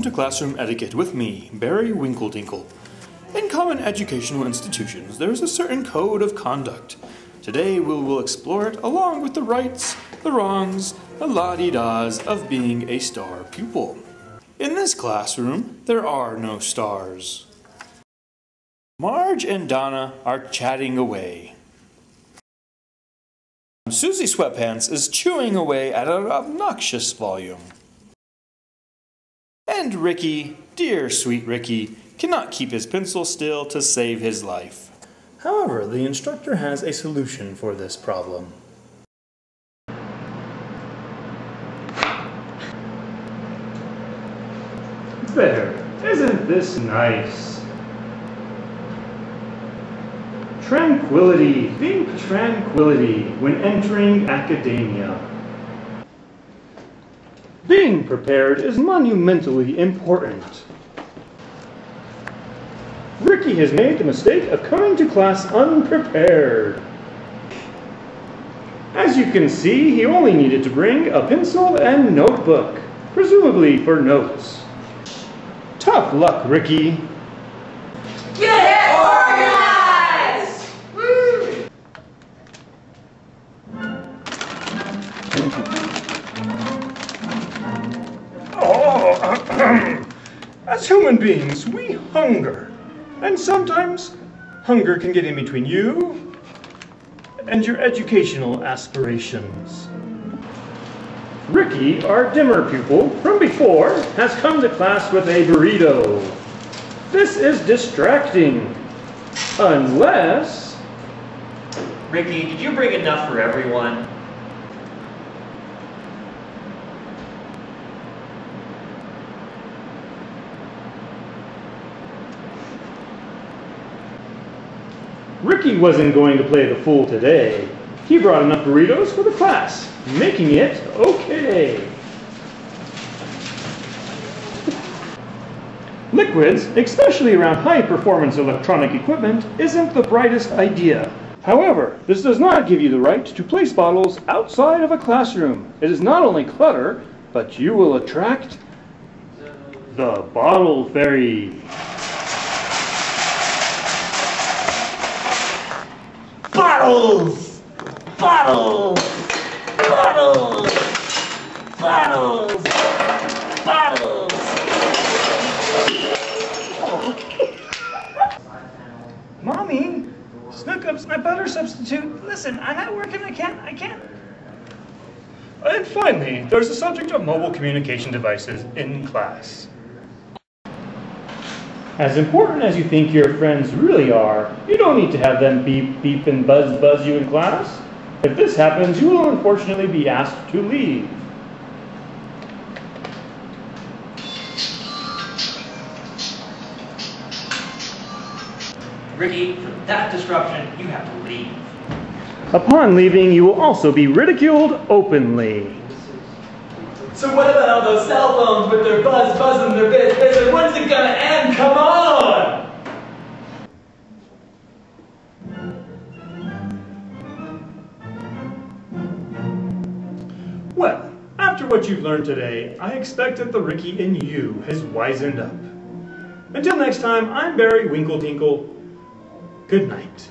Welcome to Classroom Etiquette with me, Barry Winkletinkle. In common educational institutions, there is a certain code of conduct. Today we will explore it along with the rights, the wrongs, the la-di-das of being a star pupil. In this classroom, there are no stars. Marge and Donna are chatting away. Susie Sweatpants is chewing away at an obnoxious volume. And Ricky, dear sweet Ricky, cannot keep his pencil still to save his life. However, the instructor has a solution for this problem. There, isn't this nice? Tranquility, think tranquility when entering academia. Being prepared is monumentally important. Ricky has made the mistake of coming to class unprepared. As you can see, he only needed to bring a pencil and notebook, presumably for notes. Tough luck, Ricky. Get organized! Woo! as human beings, we hunger. And sometimes hunger can get in between you and your educational aspirations. Ricky, our dimmer pupil from before, has come to class with a burrito. This is distracting. Unless. Ricky, did you bring enough for everyone? Ricky wasn't going to play the fool today. He brought enough burritos for the class, making it okay. Liquids, especially around high-performance electronic equipment, isn't the brightest idea. However, this does not give you the right to place bottles outside of a classroom. It is not only clutter, but you will attract the bottle fairy. Bottles! Bottles! Bottles! Bottles! Bottles! Mommy, Snook my butter substitute. Listen, I'm at work and I can't, I can't. And finally, there's the subject of mobile communication devices in class. As important as you think your friends really are, you don't need to have them beep, beep, and buzz, buzz you in class. If this happens, you will unfortunately be asked to leave. Ricky, for that disruption, you have to leave. Upon leaving, you will also be ridiculed openly. So what about all those cell phones with their buzz, buzz, and their biz, biz, and when's it gonna end? Come on! Well, after what you've learned today, I expect that the Ricky in you has wizened up. Until next time, I'm Barry Winkletinkle. Good night.